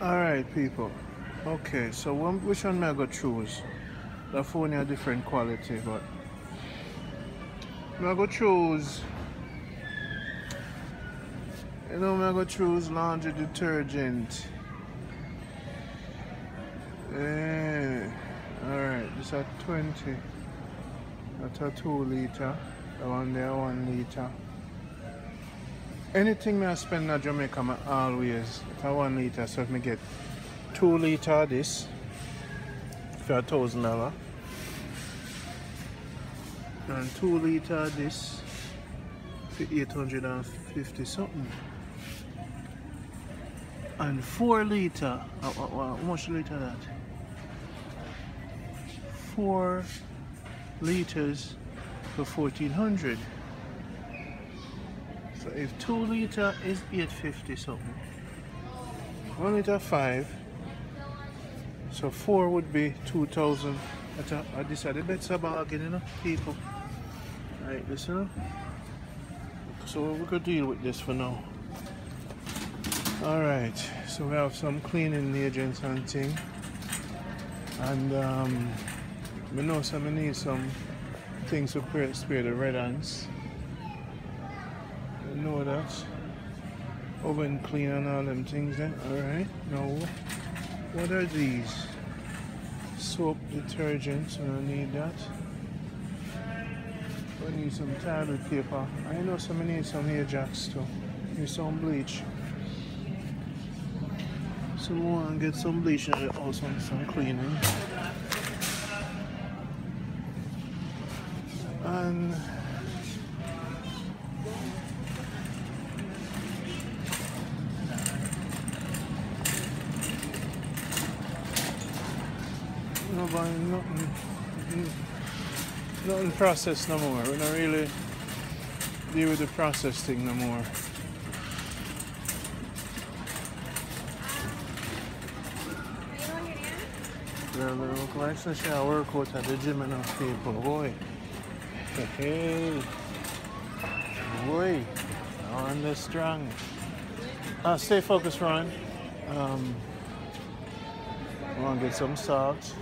Alright, people. Okay, so one, which one may I go choose? The phone are different quality, but may I go choose. You know, may I go choose laundry detergent. Yeah. Alright, this is 20. That's a 2 liter. The one there, 1 liter. Anything I spend in Jamaica, I always for 1 liter. So if I get 2 liter of this for a thousand dollar. And 2 liter of this for 850 something. And 4 liter, uh, uh, uh, how much liter that? 4 liters for 1400 so if 2 liter is 850 something 1 liter 5 so 4 would be 2000 I decided that's bargain you know people. Right listen you so we could deal with this for now. All right so we have some cleaning agents and thing. And um I know some I need some things to spare the red ants. Know Over and clean and all them things then. Alright. Now what are these? Soap detergents, I need that. I need some toilet paper. I know some need some jacks too. Need some bleach. Some more and get some bleach and also some cleaning. and no buying nothing processed no more. We're not really deal with the process thing no more. Girl, look like such a workout at the gym enough people, boy. Hey, boy, on the strong. Uh, stay focused, Ron. Um, want to get some salt.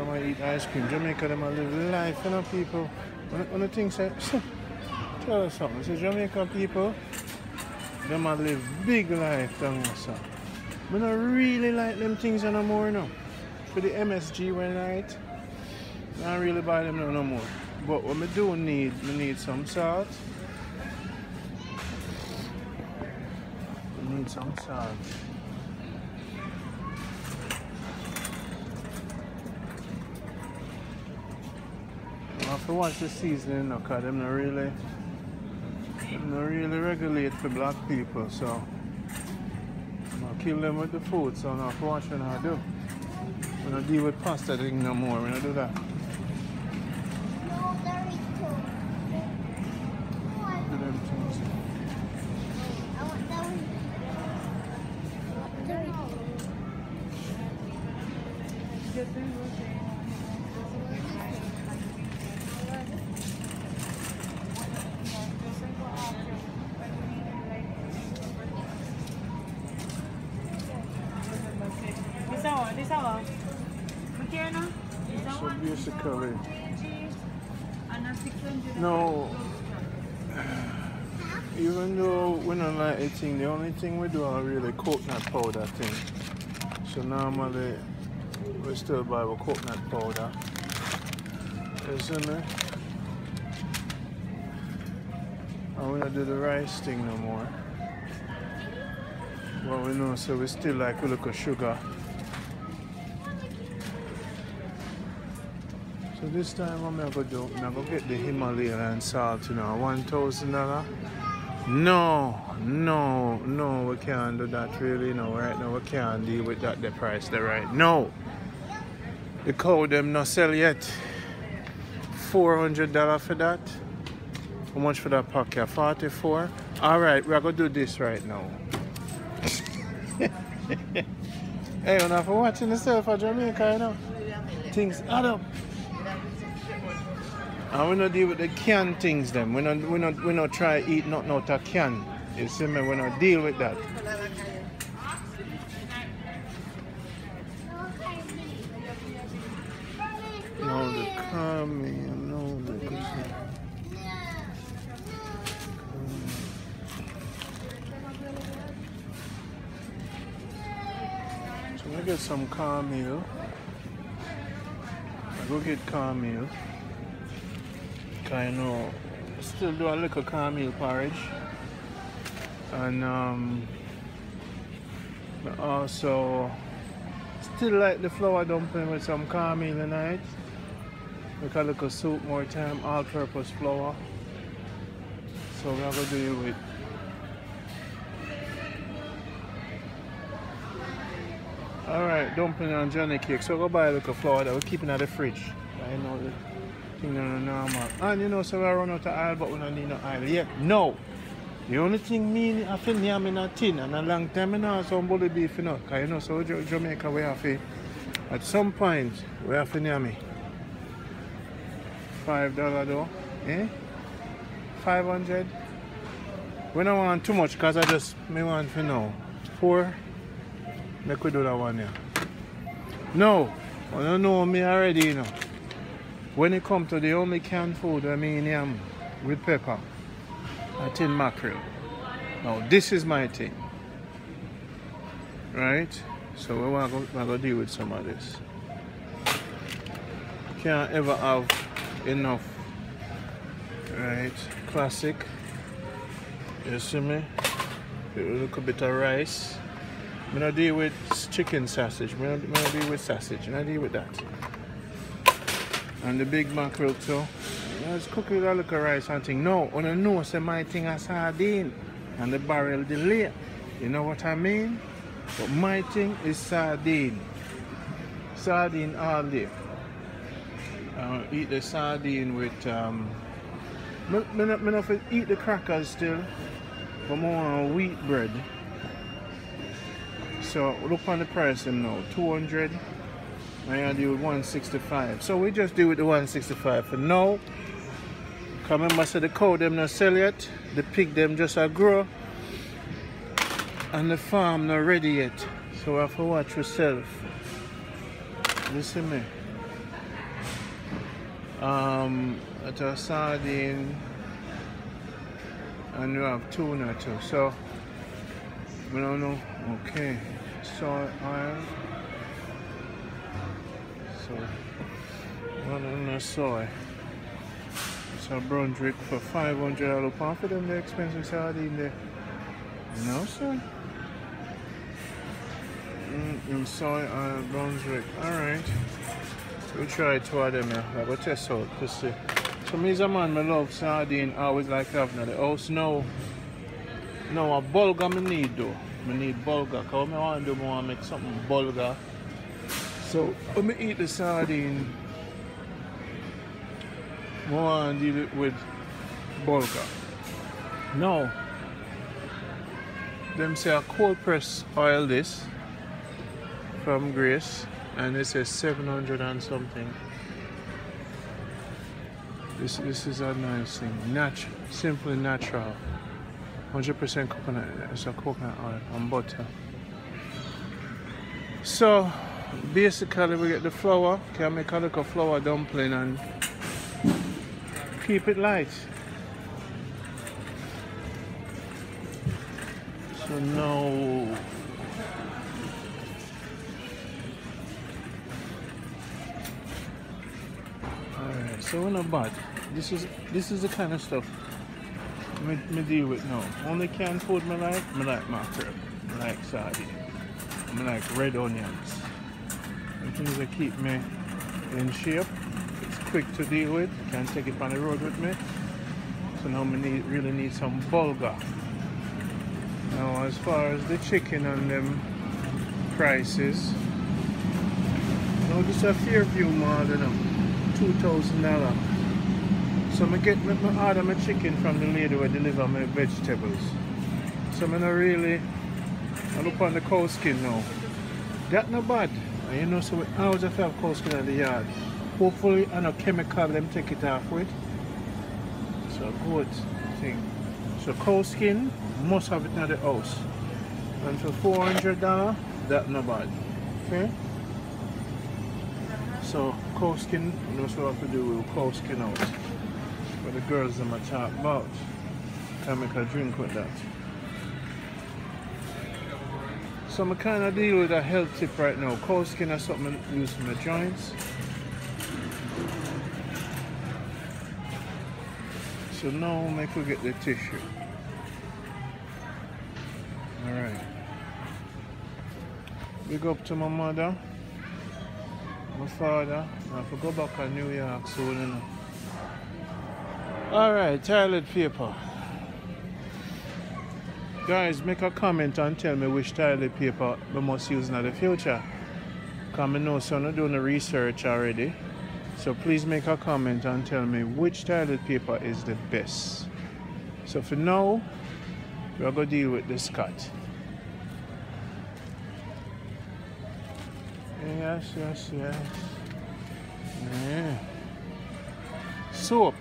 I might eat ice cream. Jamaica, them a live life, you know, people. When, when the thing say, tell us something. Say Jamaica people, them a live big life down here, so. I don't really like them things anymore, know for the MSG one night. I don't really buy them no, no more. But what I do need, I need some salt. I need some salt. To watch the seasoning now because them not really not really regulate for black people so I kill them with the food so I to watch what I do. We don't deal with pasta thing no more. We don't do that. We still buy the coconut powder. Isn't it? And we don't do the rice thing no more. Well we know so we still like a little sugar. So this time I'm gonna go, I'm gonna get the Himalayan salt, you know, one thousand dollar. No, no, no, we can't do that really, no, right now we can't deal with that the price there right. No. The cow them not sell yet. Four hundred dollar for that. How much for that pocket? 44? Alright, we're gonna do this right now. hey, not for watching the stuff for Jamaica, you know? Things add up. And we not deal with the can things them. We not we not we not try eat nothing out of can. You see me? We not deal with that. No the coming, no the So I get some cornmeal. I go get cornmeal. Cause you know, still do a little cornmeal porridge. And um, also still like the flour dumpling with some cornmeal tonight. Make a little soup more time, all-purpose flour. So we're gonna do it with Alright, dumpling and Johnny cake. So go buy a little flour that we're keeping at the fridge. I know the thing is normal. And you know, so we run out of oil, but we don't need no oil yet. No! The only thing me I feel near me not tin and a long time I know somebody beef you know. Cause you know so Jamaica we have to at some point we have to near me. Five dollar though. Eh? Five hundred? We don't want too much because I just me want to know. Four Make we do that one here. No, I don't know me already, you know. When it comes to the only canned food, I mean yam with pepper, a tin mackerel. Now this is my thing. Right? So we want to, go, to deal with some of this. Can't ever have enough. Right? Classic. You see me? A little bit of rice. I'm gonna deal with chicken sausage. I'm gonna, deal with sausage. I'm gonna deal with that. And the big mackerel too. Let's cook it a little rice and thing. No, on the nose, say my thing a sardine. And the barrel delay. You know what I mean? But my thing is sardine. Sardine all day. Uh, eat the sardine with um me, me, me not eat the crackers still, but more on wheat bread. So look on the price them now, 200 and I deal with 165. So we just do with the 165 for now. Come remember so the cow them not sell yet, the pig them just a grow and the farm not ready yet. So we have to watch yourself. Listen me. Um at a sardine and you have tuna too. So we don't know. Okay soy oil. So one on the soy. So Brunswick for 500 dollars pound for them the expensive sardine there. No sir. Mm, soy oil Brunswick. Alright. We try two of them here. I go test out to see. So me as a man, I love sardine. I always like having the house now. Now a bulgur me need though. I need bulgur because I want to do more make something bulgur. So me eat the sardine, I want to it with bulgur. Now, them say a cold press oil this from Grace and it says 700 and something. This, this is a nice thing. Natural, simply natural. 100% coconut, it's a coconut oil and butter. So basically we get the flour, can make a little flour dumpling and keep it light. So now Alright, so we're not. This is this is the kind of stuff me, me deal with now. Only canned food me like, me like mackerel, me like sardine, me like red onions. And things that keep me in shape. It's quick to deal with. I can take it on the road with me. So now me need, really need some bulgur. Now as far as the chicken and them prices, now this a Fairview model, you um, know, $2,000. So I get my, me order my chicken from the lady who deliver my vegetables. So I'm not really I look on the cow skin now. That not bad. And you know so I always have to have skin in the yard. Hopefully, I know chemical them take it off with. So good thing. So cow skin must have it in the house. And for four hundred dollar, that not bad. Okay. So cow skin, you know what have to do with cow skin out. But the girls them a talk about. Can make a drink with that. So I'm kind of deal with a health tip right now. Cow skin is something I use for my joints. So now make we get the tissue. Alright. Big up to my mother, my father. I have to go New York soon. Know. Alright, toilet paper. Guys, make a comment and tell me which toilet paper we must use in the future. Because I know some doing the research already. So please make a comment and tell me which toilet paper is the best. So for now, we're going to deal with this cut. Yes, yes, yes. Yeah. Soap.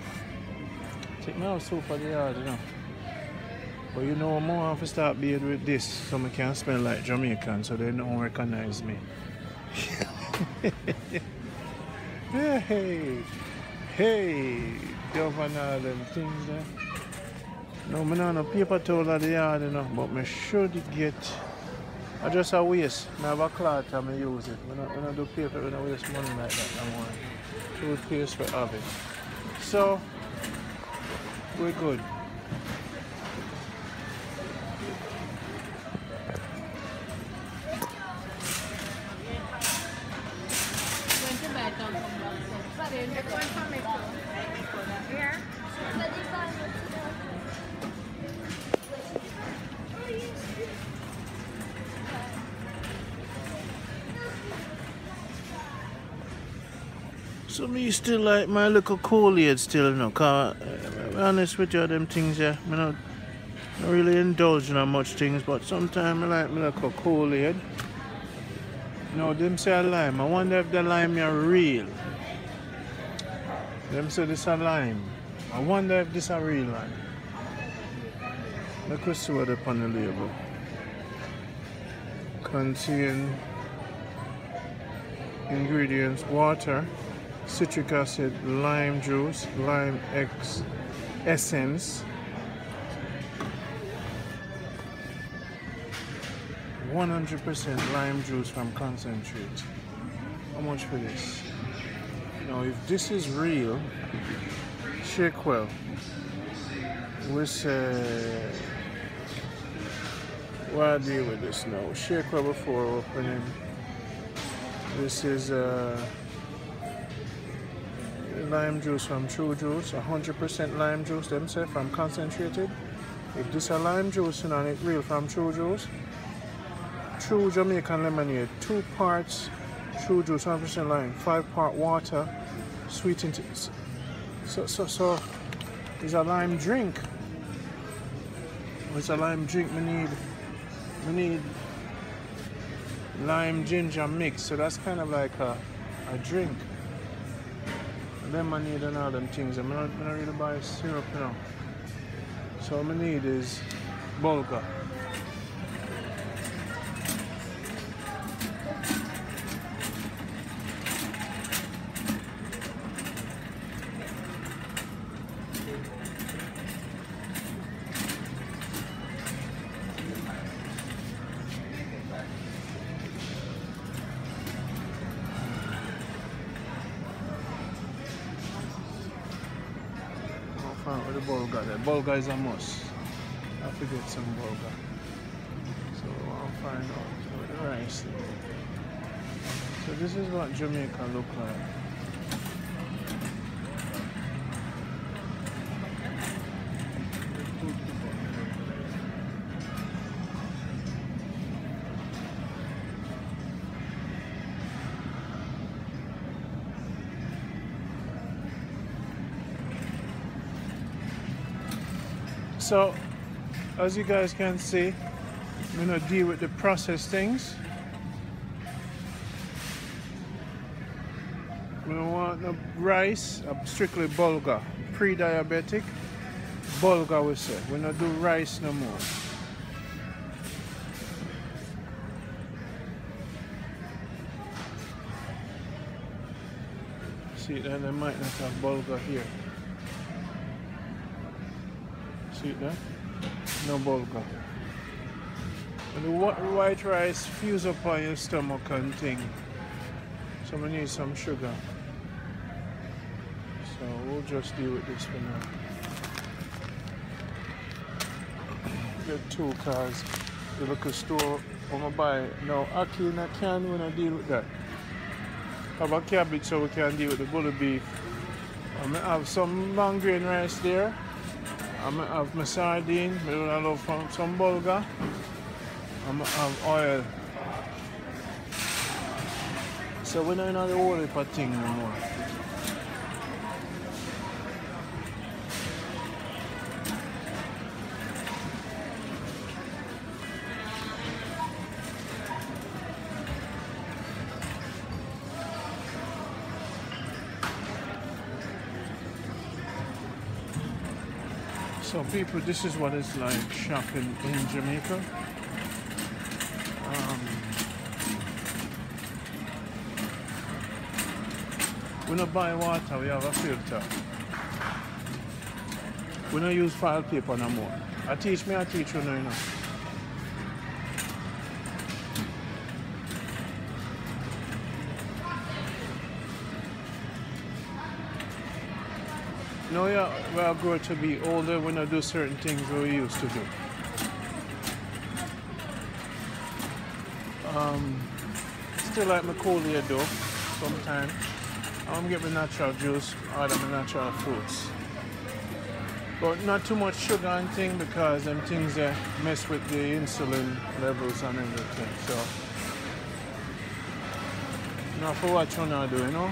Take now soap for the yard, you know. But you know, more have to start being with this so I can spend like Jamaican so they don't recognize me. hey, hey, governor them things there. No, me not no paper towel at the yard, you know, but me should get. I just a waste. I have a cloth and I use it. When I, when I do paper, when I waste money like that, I want toothpaste for have it. So, we're good. Still like my little Colgate still, you know, cause uh, honest with you, them things, yeah, me not, not really indulging on much things, but sometimes I like my little Colgate. No, them say a lime. I wonder if the lime are real. Them say this a lime. I wonder if this a real lime. Look us see what upon the label. Contain ingredients water, citric acid, lime juice, lime X essence, 100% lime juice from concentrate. How much for this? Now, if this is real, shake well. We say, what I deal with this now? Shake well before opening. This is uh, lime juice from True Juice, 100% lime juice, them say from concentrated. If this a lime juice and it real from True Juice, True Jamaican lemonade, two parts True Juice, 100% lime, five part water, sweetened. So, so, so, it's a lime drink. It's a lime drink. We need, we need lime ginger mix. So that's kind of like a, a drink. And then I need another things. I'm not, I'm not really buy syrup, you know. So all I need is bulgur. The bulgur there. Bulgur is a must. I have to get some bulgur. So I'll find out what the rice is. So this is what Jamaica look like. So, as you guys can see, I'm gonna deal with the processed things. We don't want no rice, uh, strictly bulgur. Pre-diabetic, bulgur we say. We don't do rice no more. See, then they might not have bulgur here. See that? No bulgur. And the white rice fuse up on your stomach and thing. So we need some sugar. So we'll just deal with this for now. Get two cars. The local store I'm gonna buy now ackee in can when I deal with that. Have a cabbage so we can deal with the bully beef. I have some long grain rice there. I may have my sardine, I love some bulgur. I may have oil so we don't have the oil for thing no more. So people, this is what it's like shopping in Jamaica. Um, we don't buy water, we have a filter. We don't use file paper no more. I teach me, I teach you now, you know. No, yeah, we are going to be older when I do certain things we used to do. Um, still like my colia though, sometimes. I'm getting natural juice out of my natural fruits. But not too much sugar and thing because them things that mess with the insulin levels and everything. So now for what you wanna do, you know?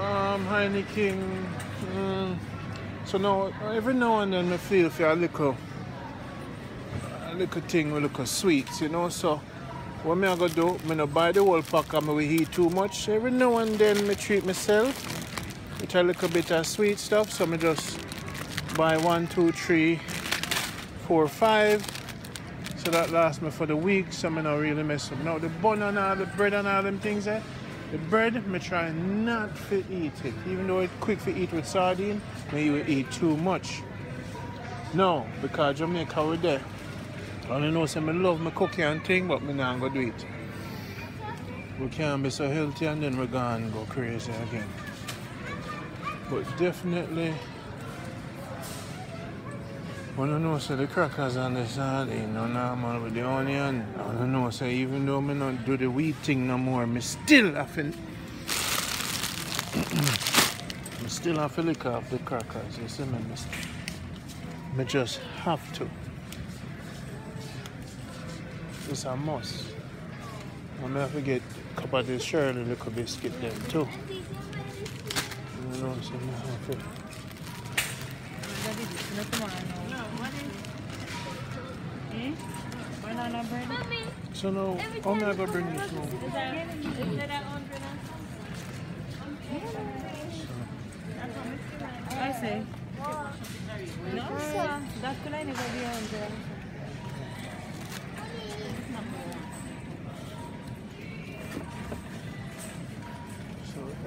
Um Heineken mm, so now every now and then I feel for a little a little thing with little sweets, you know, so what me I go do, me no buy the whole pack and me eat too much. Every now and then me treat myself with a little bit of sweet stuff. So me just buy one, two, three, four, five. So that lasts me for the week, so me not really mess up. Now the bun and all the bread and all them things there, the bread me try not to eat it. Even though it's quick to eat with sardine, me will eat too much. No, because Jamaica we there. I don't know, say I love my cooking and thing, but me not gonna do it. We can't be so healthy and then we're gonna go crazy again. But definitely, I know say the crackers and the sardine no normal with the onion, I don't know say even though me not do the wheat thing no more, me still have to me still have to lick off the crackers, you see me, me, just have to. It's a must. I'm gonna have to get a couple of this Shirley little biscuit then too. You know, so I'm have to. So now, I'm gonna bring this home. I see. No, sir. That could I never be on there.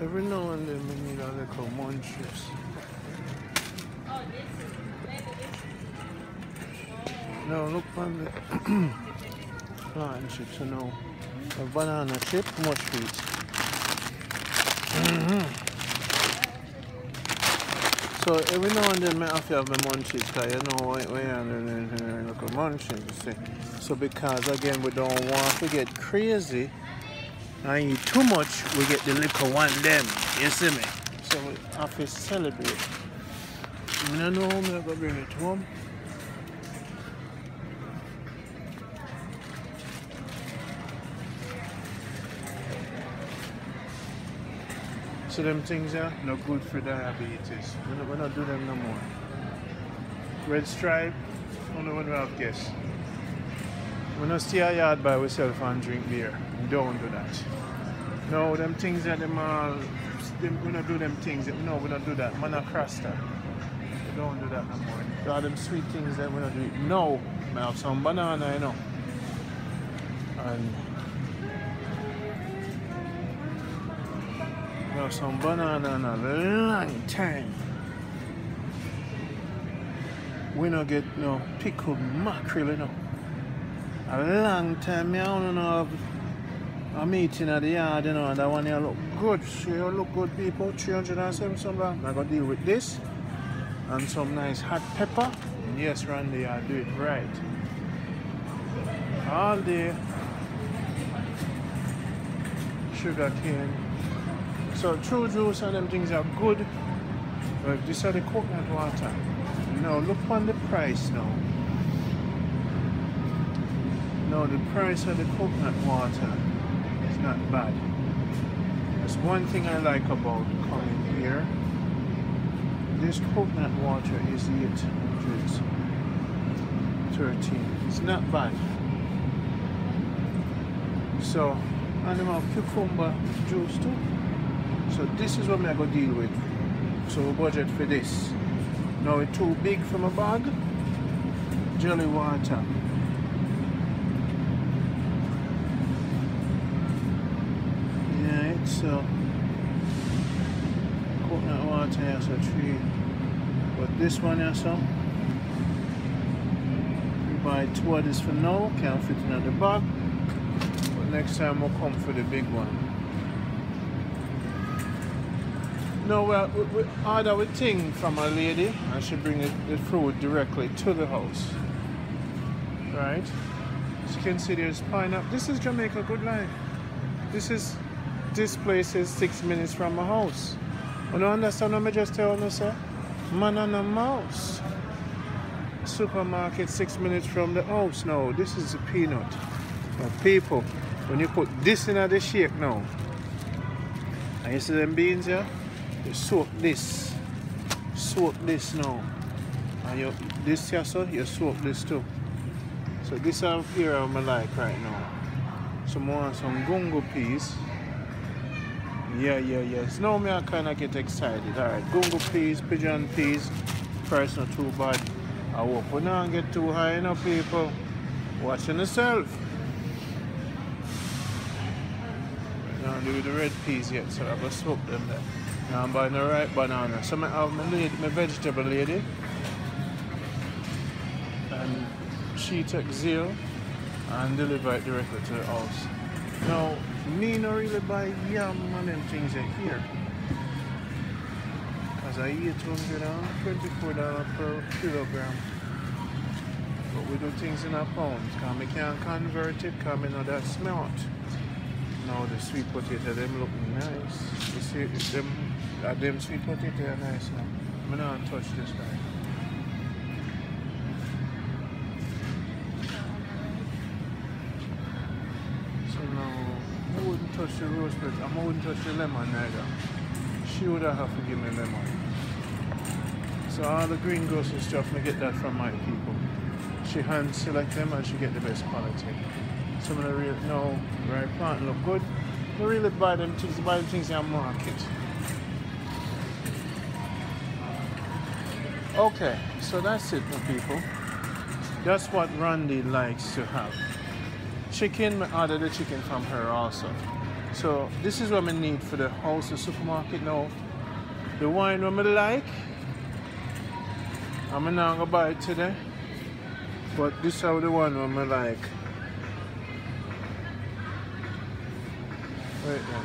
Every now and then we need a little munchies. Now look on the plant chips, you know. A banana chip, much sweet. Mm -hmm. So every now and then I have to have my munchies because you know when you're look at munchies, you see. So because again we don't want to get crazy I eat too much, we get the little one them. You see me? So we have to celebrate. I know I'm going to bring it home. So them things are no good for diabetes. We're not, we're not do them no more. Red stripe, only one we have guests. We don't stay a yard by ourselves and drink beer. Don't do that. No, them things that them all, them, we don't do them things. No, we don't do that. Man, a crasta. We don't do that no more. All them sweet things that we don't do. No, I have some banana, you know. And Some banana in a long time. We don't get no pickled mackerel, you know. A long time, me I don't know a meeting at the yard, you know, that one here look good. Sure, look good, people. 307 something. I'm gonna deal with this and some nice hot pepper. And yes, Randy, I do it right. All day. Sugar cane. So true juice and them things are good. But this are the coconut water. Now look on the price now. Now the price of the coconut water is not bad. That's one thing I like about coming here. This coconut water is 813. It's not bad. So, and them have cucumber juice too. So this is what I'm going to deal with. So budget for this. Now it's too big for my bag. Jelly water. Yeah, it's uh, coconut water here, so three. But this one here, so we buy two of this for now. Can't fit in the bag. But next time we'll come for the big one. No, well, we, we order a thing from a lady and she bring it, the directly to the house. Right? As you can see there's pineapple. This is Jamaica Good Life. This is, this place is six minutes from my house. You don't understand what I just tell you, sir? Man and a mouse. Supermarket six minutes from the house No, This is a peanut. Now people, when you put this in the shake now, and you see them beans here? You soak this soak this now. And you this here so you soak this too. So this up here I'm like right now. So more some gungo peas yeah yeah yes now me I kinda get excited. Alright gungo peas pigeon peas price not too bad. I hope we not get too high enough people. Watching yourself. Don't do the red peas yet so gonna soak them there now I'm buying the right banana. So I have uh, my, lady, my vegetable lady. Um, and she takes zeal and deliver it directly to the house. Now, me not really buy yam and them things here. Because I eat $124 per kilogram. But we do things in our pound. Because we can't convert it because we know that smart. Now the sweet potato, them look nice. You see, them that them sweet potato are nice now. I'm not touch this guy. So now I wouldn't touch the rose but I wouldn't touch the lemon either. She would have to give me lemon. So all the green grocery stuff, I get that from my people. She hand select them and she get the best quality. Of the real no right plant look good. I really buy them things buy them things in the market. Okay, so that's it, my people. That's what Randy likes to have. Chicken, I order the chicken from her also. So this is what I need for the house, the supermarket now. The wine what I like, I'm not gonna buy it today. But this is the one what I like. Right now.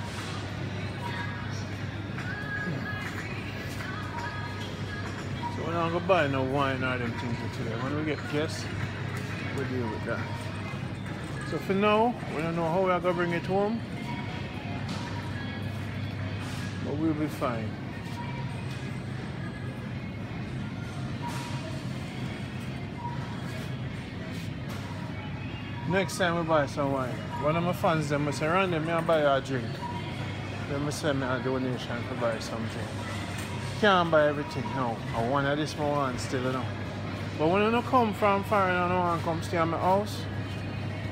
So we're not gonna buy no wine things for today. When we get guests, we'll deal with that. So for now, we don't know how we're gonna bring it home. But we'll be fine. Next time we buy some wine, one of my fans them say, Randy, me I buy a drink. Then I say me a donation to buy some drink. Can't buy everything now. I want this more one still, you know. But when you don't come from far and I want to come stay at my house,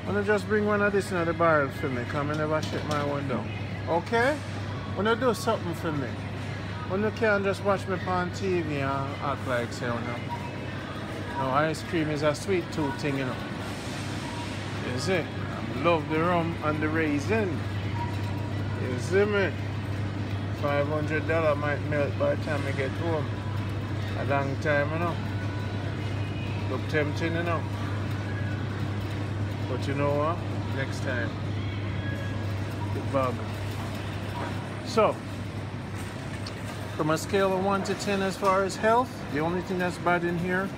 when I just bring one of this in the barrel for me, come and never shut my window. Okay? When you do something for me. When you can't just watch me on TV and act like say, you know. No, ice cream is a sweet tooth thing, you know. You see? I love the rum and the raisin. You see me? $500 might melt by the time I get home. A long time, you know. Look tempting, you know. But you know what? Next time. The bug. So, from a scale of 1 to 10 as far as health, the only thing that's bad in here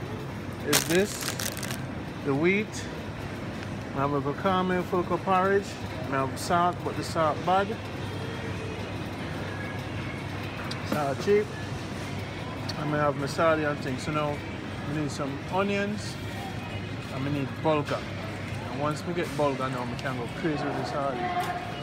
is this, the wheat. I have a full of porridge. I have salt, but the salt bad. Salt cheap. I'm gonna have masala and things. So now I need some onions. I'm gonna need bulgur. And once we get bulgur now, we can go crazy with this salad.